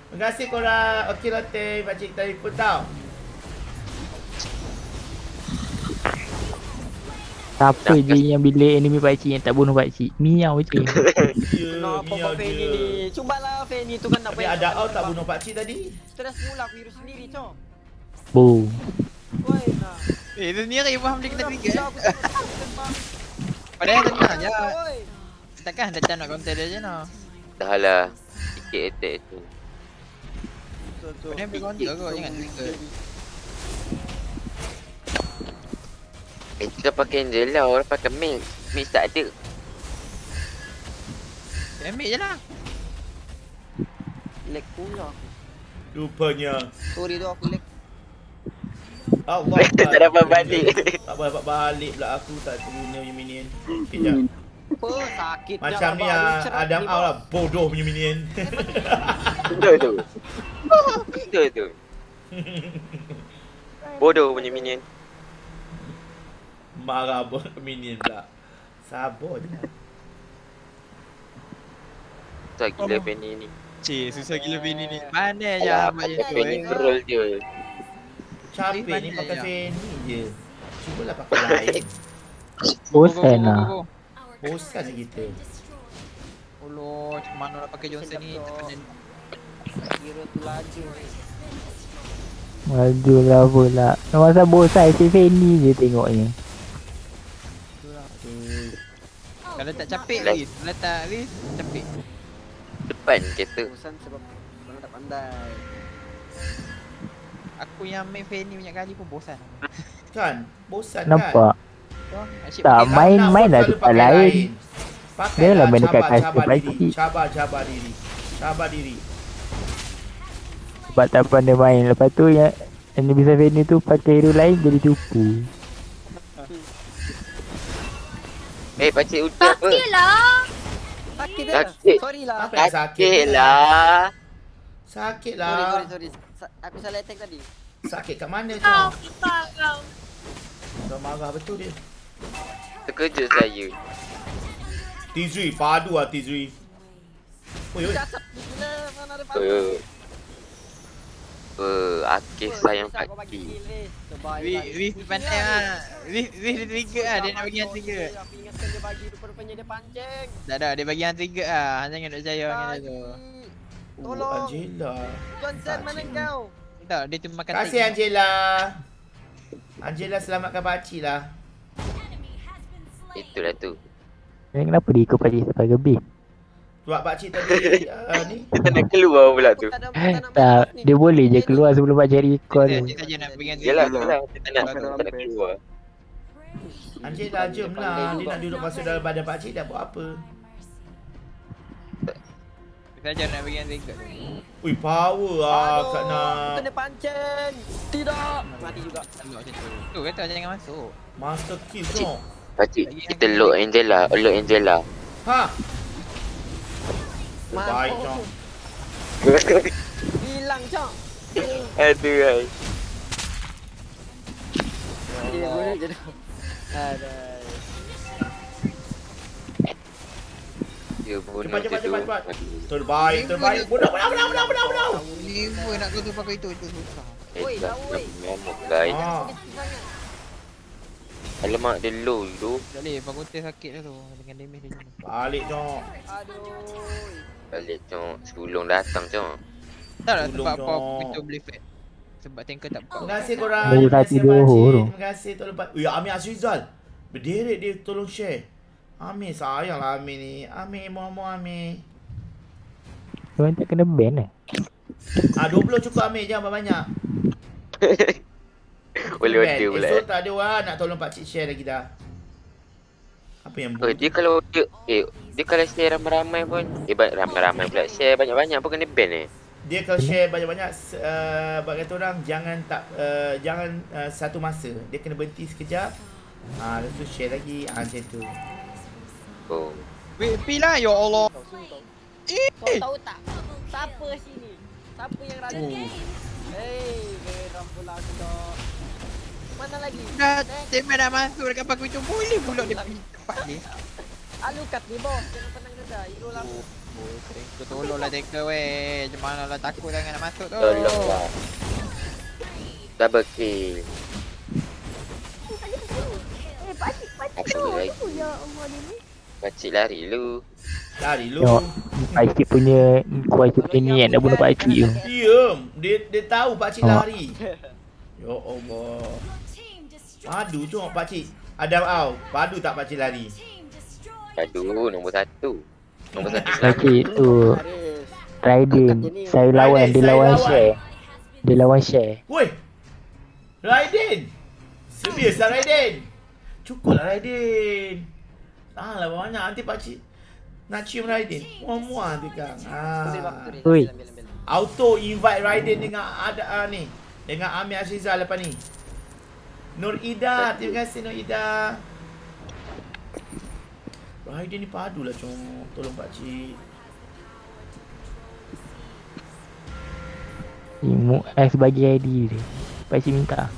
Terima kasih korang. Okey Lotte, pakcik telefon tau. Siapa Dah, je yang bilik enemy pakcik yang tak bunuh pakcik? Miau je. Ya, Kenapa miau kau Fanny je. ni? Cubalah Fanny tu kan nak Tapi ada out tak bunuh pakcik tadi? Stres pula aku hidup sendiri cok. Boom. Woi nah. Eh, dia sendiri faham dia kena tak tembak. Padahal tenang je. Takkan dah nak counter dia je no. Dah lah. Sikit attack tu. Padahal boleh counter kot, jangan trigger. Eh, kita pakai Angela, orang pakai Mix. Mix tak ada. Ambil je lah. Lag pula. Rupanya. Sorry tu aku lag. Allah tak dapat balik. Tak boleh dapat balik pula aku tak guna punya minion. Kejap. Apa sakit Macam ni ah, Cerap Adam bang. lah. Bodoh punya minion. Betul tu. Betul tu. Bodoh punya minion. Marah buat minion pula. Sabar je lah. Tak gila Penny ni. Cik, susah gila Fanny ni. Mana je je pakai tu Penny eh. troll je. Capek ni pakai je. Fanny je. Cubalah pakai lain. Bosan lah. Bosan lah kita. Allah, macam mana nak pakai Johnson ni? Hero tu laju. Maju lah pula. Masa bosan si Fanny je tengoknya. Kalau tak capek Lag. Riz. Kalau tak Riz, capek. Depan kereta. Bosan sebab orang tak pandai. Aku yang main Fanny banyak kali pun bosan. Kan? Bosan kan? Nampak? Tak, pakai main Nak main pun lah tempat pakai lain. Pakai Dia lah main dekat cabar, custom cabar diri. Cabar, cabar diri. Cabar diri. Sebab tak pandai main. Lepas tu yang yang bisa Fanny tu pakai hero lain jadi cupu. Eh, pakcik ulti apa? Sakit lah. Sakit dah. Sakit. Sorry lah. Apa yang sakit? Sakit lah. Sakit Sorry, sorry, lah. sorry. Sa- Aku salah attack tadi. Sakit kat mana Kau, kau? kita kau. Dah marah betul dia. Terkejut saya. Tizri, padu ah Tizri. Oi, oi. Uh, Akif sayang eh. Wih, bagi. wih pandai ah. Wih, wih dia trigger ah, dia nak bagi yang trigger. Aku ingatkan dia bagi rupa-rupanya dia pancing. Tak ada, dia bagi yang trigger ah. Jangan nak percaya dengan dia tu. Tolong. Angela. Johnson mana kau? Tak, dia tu makan Kasih Angela. Angela selamatkan pakcik lah. Itulah tu. Ni kenapa dia ikut pakcik sampai ke base? Sebab pakcik tadi uh, ni. Kita nak keluar pula tu. Tak tak Tak, bot ni. dia boleh je keluar sebelum pakcik Dia tu. dia saja nak yang Yelah, trigger. yelah. Kita nak, dalam kita nak keluar. Angela jom lah. Dia nak duduk masuk dalam badan pakcik dah buat apa. Dia saja nak bagi trigger tu. Ui, power lah Kak Aduh, Nak. Kena pancing. Tidak. Mati juga. Tu. Kata jangan masuk. Master kill tu. Pakcik, kita lock Angela. Lock Angela. Ha. Baik Cong. Hilang cok. Aduh, ay. Dia boleh je dah. Aduh. Dia bunuh Cepat, cepat, cepat. Terbaik, terbaik. Budak, budak, budak, budak, budak, budak. Lima nak kau tu pakai itu, itu susah. Oi, oi. Mengamuk guys. Ah. Alamak, dia low tu. Tak boleh, fakultas sakit dah tu dengan damage dia. Balik Cong. Aduh. Balik, cok. Sulung datang, cok. Tak lah sebab apa aku itu boleh flat. Sebab tanker tak buka. Terima kasih korang. Terima kasih pakcik. huru. Terima kasih tolong pak. Ui, Amir Azrizal. Berderet dia tolong share. Amir sayang lah Amir ni. Amir, mohon-mohon Amir. Orang tak kena ban eh? Ah 20 cukup Amir jangan banyak. Boleh order pula. Esok eh. tak ada orang nak tolong pak cik share lagi dah. Apa yang Oh, dia kalau dia eh dia kalau share ramai-ramai pun eh ramai-ramai pula share banyak-banyak pun kena ban eh. dia kalau share banyak-banyak uh, bagi kata orang jangan tak uh, jangan uh, satu masa. Dia kena berhenti sekejap. Ah, lepas tu share lagi. Ah, macam tu. Oh. Wait, pi lah ya Allah. Sini kau. Kau tahu tak? Siapa sini? Siapa yang rada? Oh. Hei, geram pula aku dah. Mana lagi? Dah tema dah masuk dekat paku itu boleh pula dia pergi tempat ni. Alukat ni bos. Jangan tenang dada. Hero lama. Oh, tanker tolonglah tanker weh. Macam mana lah takut jangan nak masuk tu. Tolong lah. Double kill. Eh, pakcik, pakcik Apa tu. ya Allah ni. Pakcik lari lu. Lari lu. Tengok Pakcik punya Kuasa punya niat nak bunuh pakcik tu Diam. Dia dia tahu pak cik Oh. lari. Ya Allah. Padu tu pak cik. Adam au. Padu tak pak cik lari. Aduh, nombor satu. Nombor satu. Pakcik tu Haris. Raiden Saya lawan Dia lawan share Dia lawan share Woi. Raiden. Serius lah Raiden. Cukup lah Raiden. Tahanlah banyak nanti pak cik nak cium Raiden. Muah-muah nanti kang. Bak, Ah. tu. Oi. Auto invite Raiden dengan ada uh, ni. Dengan Amir Azizal lepas ni. Nur Ida, terima kasih Nur Ida. Raiden ni padu lah cong. Tolong pak cik. Muaz bagi ID dia Pakcik minta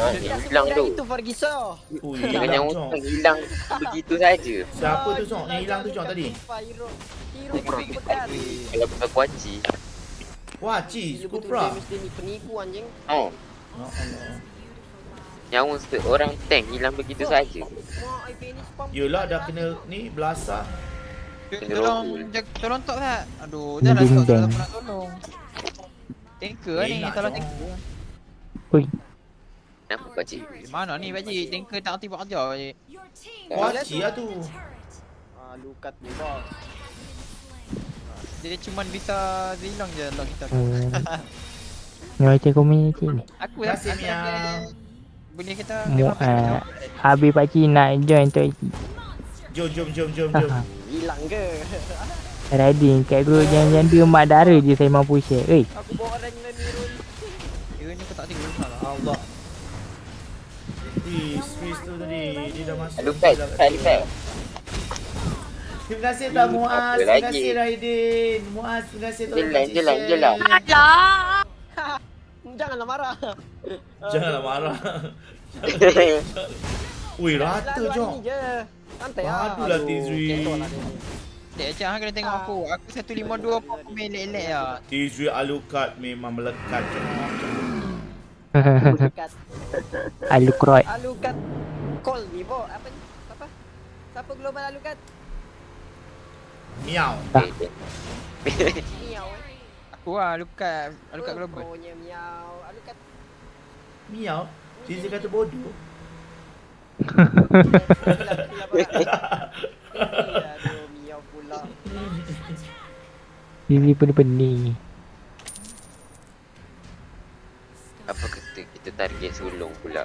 Ha, hilang tu. Itu Fergiso. Ui, Dengan hilang yang cong. hutang hilang begitu saja. Siapa tu cong? Yang hilang tu cong tadi? Hero. Hero. Kalau bukan kuaci. Wah, Ci, betul Supra. dia mesti ni penipu anjing. Oh, Ya Allah. nyawa seorang tank hilang begitu saja. Yelah dah kena ni belasah. Tolong tolong tak? Aduh, dah lah top bimbang. tak nak tolong. Tanker lah ni, tolong tanker. Oi Kenapa pakcik? Di mana ni pakcik? Tanker tak aktif buat kerja pakcik. Wah, Ci lah tu. Ah, lukat ni bos. Dia cuma bisa hilang je lock kita. Hmm. Ni macam komen ni Aku aku- Mia. aku- Boleh kita Muaz Habis pakcik nak join tu Jom, jom, jom, jom, jom. Hilang ke? Raiden kat yang yang dia mak dara je saya mampu share Eh Aku bawa hero ni. Kira ni aku tak tengok salah. Allah. Ih, Swiss tu tadi. Dia dah masuk. Aduh, Pat, Pat, Pat. Terima kasih tak Muaz. Terima kasih Raiden. Muaz, terima kasih Jelan, pakcik jelan, share. jelan. Janganlah marah. Janganlah marah. Ui, rata je. Santai lah. Aduh, Tizri. lah ni. Dek Acah kena tengok aku. Aku 152 pun aku main elek-elek lah. Tizri Alucard memang melekat Cok. Alucard. Alucard. Call ni, Bo. Apa ni? Apa? Siapa global Alucard? Miau. Okay, okay. Miau eh. Aku lah Alucard. Alucard global. Pokoknya miau. Alucard. Miau. Tizri kata bodoh. Miau pula. Sisi pening-pening. Apa kata kita target sulung pula.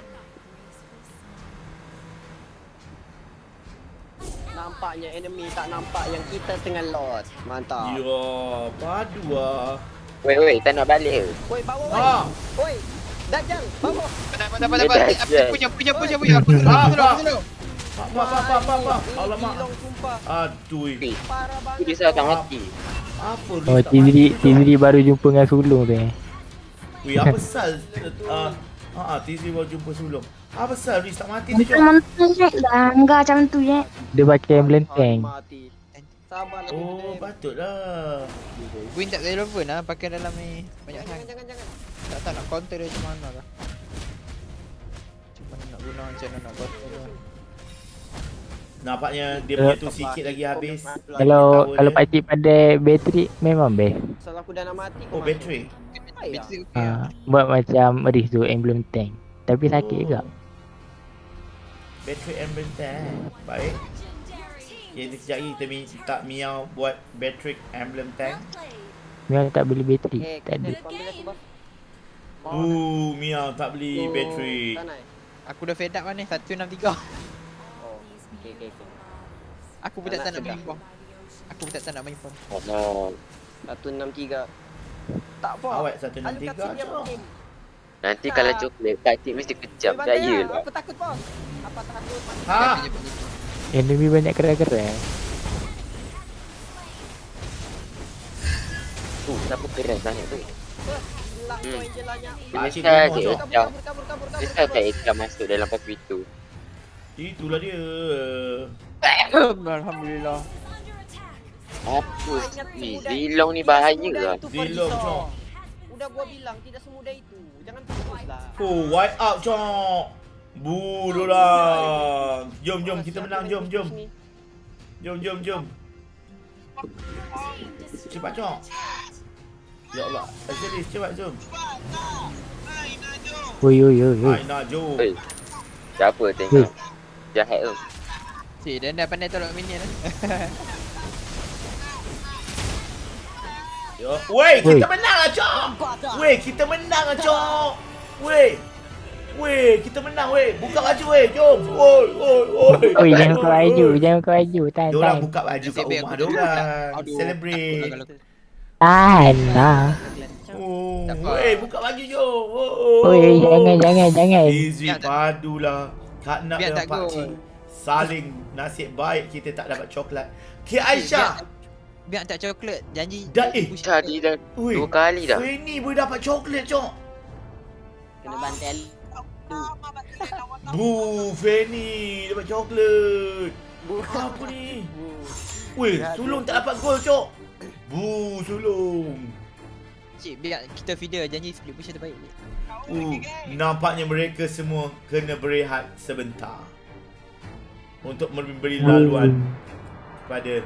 Nampaknya enemy tak nampak yang kita tengah lost. Mantap. Ya, padu ah. Weh weh, tak nak balik ke? Oi, bawa oi. Ha. Oi. Dajjal, bawa. Dapat dapat dapat. Apa je. punya punya punya punya. Aku Ah, dulu ah. aku dulu. Mak, mak, mak, mak. Ini Alamak. Aduh. Eh, Parah aku banget. dia tak mati. Apa Oh, tak Cok? Tizri baru jumpa dengan sulung tu eh. Weh, apa sal? Ah, ah, Tizri baru jumpa sulung. Apa sal Riz tak mati tu tu je lah. Enggak macam tu je. Dia pakai emblem tank. Mati. Sabarlah. Oh, patutlah. Win tak relevan lah pakai dalam ni. Banyak Jangan, hang. jangan, jangan. Tak tahu nak counter dia macam mana lah. Macam mana nak guna macam mana nak counter dia. Nampaknya dia punya tu sikit lagi habis. Kalau kalau pakcik pandai bateri memang best. Asal aku dah nak mati. Oh, masuk. Ayah. Bateri okey lah. Ha, buat macam Riz tu emblem tank. Tapi sakit Oh. juga. Battery and bentang. Baik. Okay, sekejap lagi kita minta Miao buat battery emblem tank. Memang tak beli bateri. Eh, Tak ada. Uh, Miao tak beli Oh, eh? Aku dah fed up lah ni 163. Oh, okey, okey, okey. Aku pun Tak tak nak main pom. Aku pun tak tak nak main pom. Oh no. 163. Tak apa. Awak 163 sini apa je. Nanti kalau coklat, pakcik mesti kejam. Tak ya lah. Apa takut, bos? Apa takut? Ha? Enemy banyak keras-keras. Tu, siapa keras sangat tu? Bos, hilang Hmm. coin je lah, Misal Misal kabur. tak Eka masuk dalam paku itu. Itulah dia. Alhamdulillah. Apa Ingat ni? Zilong ni bahaya lah. Zilong. Cok. Udah gua bilang tidak semudah itu. Jangan putus lah. Oh, white out, Cok. Bu, dorang. Jom, jom. Kita menang. Jom, jom. Jom, jom, jom. Cepat, Cok. Ya Allah. Azilis, cepat, jom. Oi oi oi oi. Hai, nak, jom. Oi. Siapa tengok? Jahat tu. Cik, dia dah pandai tolak minion Weh, kita menang lah, Cok. Weh, kita menang lah, Cok. Weh. Weh, kita menang, weh. Buka baju, weh. Jom. Oi, oi, oi. Oi jangan kau baju, jangan kau baju. Tahan Diorang tahan. buka baju kat rumah diorang. Celebrate. Tahan lah. Oh, weh, buka baju jom. Oh. Oi jangan jangan jangan. Tak- padulah. Kak Nak dengan tak Pak go. Cik saling nasib baik kita tak dapat coklat. Cik Aisyah. Biar tak coklat, janji. Dah eh. Tadi dah Ui. dua kali dah. Ini boleh dapat coklat, Cok. Kena bantel. Bu, Fanny dapat coklat. Apa ni? Weh, sulung tak dapat gol, Cok. Bu, sulung. Cik, biar kita feeder janji split push terbaik. Uh, nampaknya mereka semua kena berehat sebentar. Untuk memberi laluan kepada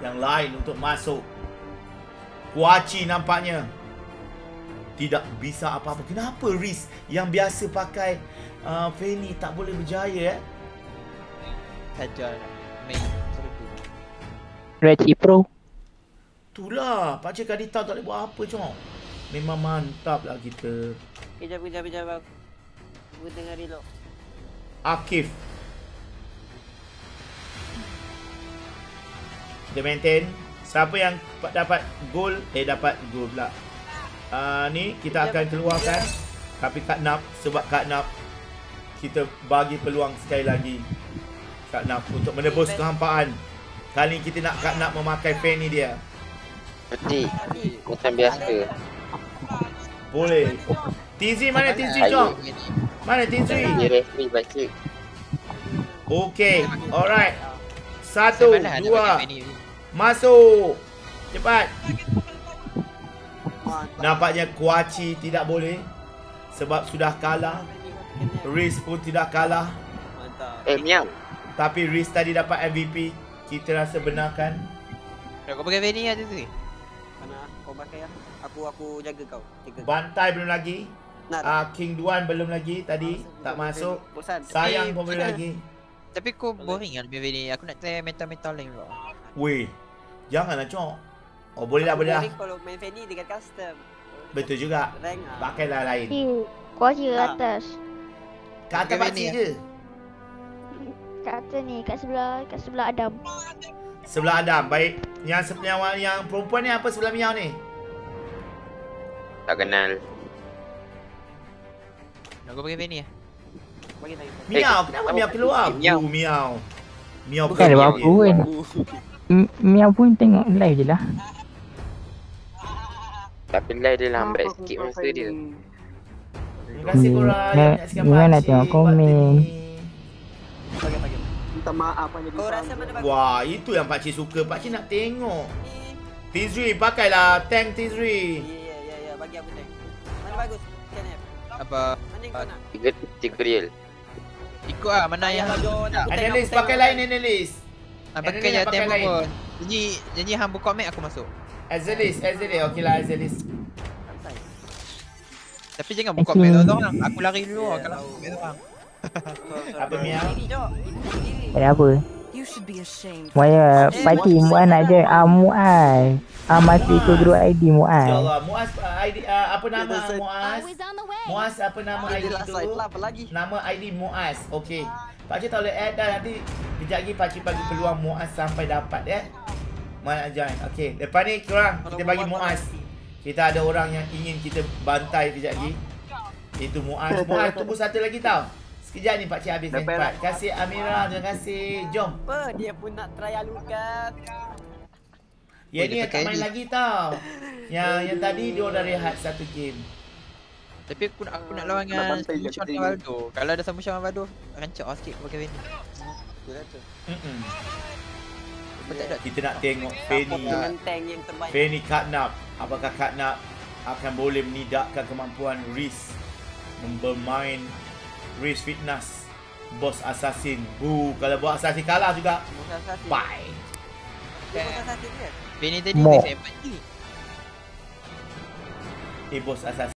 yang lain untuk masuk. Kuaci nampaknya tidak bisa apa-apa. Kenapa Riz yang biasa pakai uh, Fanny tak boleh berjaya eh? Saja main serbu. Pro. Itulah, Pakcik Kadita tak boleh buat apa, Cok. Memang mantap lah kita. Kejap, kejap, kejap. Aku tengah reload. Akif. Kita maintain. Siapa yang pa- dapat gol, eh dapat gol pula. Uh, ni kita akan keluarkan. Tapi Kak Nap, sebab Kak Nap, kita bagi peluang sekali lagi. Kak Nap untuk menebus kehampaan. Kali kita nak Kak Nap memakai Fanny dia. Peti. Macam biasa. Boleh. Tizi mana Tizi. Cok? Mana Tizi? Referee pakcik. Okay, alright. Satu, dua. Masuk. Cepat. Nampaknya Kuaci tidak boleh. Sebab sudah kalah. Riz pun tidak kalah. Mantap. Eh, Miao. Tapi Riz tadi dapat MVP. Kita rasa benarkan. Dah kau pakai Fanny aja tu. Mana kau pakai ya? Aku aku jaga kau. Jaga. Bantai belum lagi. Uh, King Duan belum lagi tadi. Tak masuk. Bosan. Sayang Eh, pun belum lagi. Tapi kau boring kan main Fanny. Aku nak try mental-mental lain pula. Weh. Janganlah cok. Oh boleh lah boleh lah. Kalau main Fanny dengan custom. Betul juga. Rank ah. Pakailah lain. Si, ke Tak. atas. Kat atas pakcik ni, je. Kat atas ni, kat sebelah, kat sebelah Adam. Sebelah Adam. Baik. Yang sebelah yang, yang perempuan ni apa sebelah Miao ni? Tak kenal. Nak kau pakai Fanny lah. Bagi lagi. Miao. Eh, Kenapa apa? Miao keluar? Miao. Bu Miao. Miao Bukan ada pergi. apa-apa kan. M- Miao pun tengok live je lah. Tapi live dia lambat sikit masa dia. Terima kasih korang nak- yang menyaksikan nak tengok komen. Minta maaf hanya? Wah, itu yang pakcik suka. Pakcik nak tengok. Tizri, pakailah tank Tizri. Ya ya ya ya bagi aku tank. Mana bagus? Apa? Tiga, tiga real. Ikut lah mana yang Analyst, aku pakai lain analyst. Ah, Eh, pakai je tempo lain. pun. Janji janji hang buka mic aku masuk. Azelis, Azelis. Okey lah Azelis. Tapi jangan buka Okay. mic orang. Aku lari dulu lah kalau buka mic orang. Apa. Tak ada apa. You should be ashamed. Muaya, pakcik Muaz. Muaz nak je. Ah, Muaz. Ah, masih ikut group ID Ya Muaz. Allah, Muaz uh, ID uh, apa nama Innocent. Muaz? Muaz apa nama ID tu? lah? Nama ID Muaz. Okey. Pakcik tak boleh add dah nanti kejap lagi pakcik bagi peluang Muaz sampai dapat ya. Mana nak join. Okey, lepas ni korang kita bagi Muaz. Kita ada orang yang ingin kita bantai kejap lagi. Itu Muaz. Muaz tunggu satu lagi tau. Sekejap ni pakcik habis Dah. Terima kasih Amira, terima kasih. Jom. Apa? Dia pun nak try alukan. Yang Oh, ni yang tak main lagi tau. Yang yang tadi dia dah rehat satu game. Tapi aku nak aku nak lawan dengan ini. Rivaldo. Kalau ada sama Sean Rivaldo, rancak lah sikit pakai Fanny. Kita nak tengok Fanny. Fanny Katnap. Apakah Katnap akan boleh menidakkan kemampuan Riz bermain Riz Fitness Bos Assassin. Bu, kalau bos Assassin kalah juga. Musa Sati. Bye. Dia Musa Sati dia. Fanny tadi Mo. sempat je. Eh, bos Assassin.